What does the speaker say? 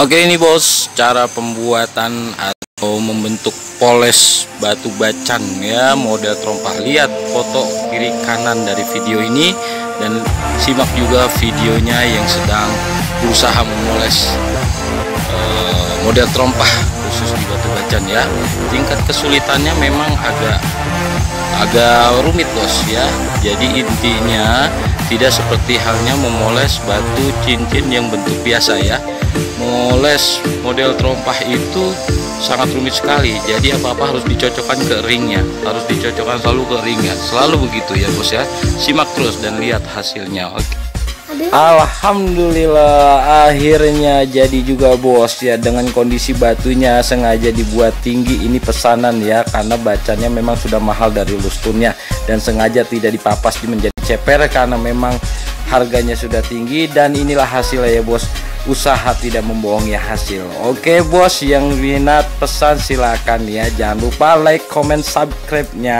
Oke ini bos. Cara pembuatan atau membentuk poles batu bacan ya. Model trompah lihat foto kiri kanan dari video ini. Dan simak juga videonya yang sedang berusaha memoles uh, model trompah khusus di batu bacan ya. Tingkat kesulitannya memang agak agak rumit bos ya. Jadi intinya tidak seperti halnya memoles batu cincin yang bentuk biasa ya. Moles model terompah itu sangat rumit sekali. Jadi apa-apa harus dicocokkan ke ringnya. Harus dicocokkan selalu ke ringnya. Selalu begitu ya bos ya. Simak terus dan lihat hasilnya. Oke Alhamdulillah akhirnya jadi juga bos ya. Dengan kondisi batunya sengaja dibuat tinggi ini pesanan ya. Karena bacanya memang sudah mahal dari lusturnya. Dan sengaja tidak dipapas menjadi ceper karena memang harganya sudah tinggi. Dan inilah hasilnya ya bos. Usaha tidak membohongi hasil. Oke bos yang minat pesan silakan ya. Jangan lupa like comment subscribe nya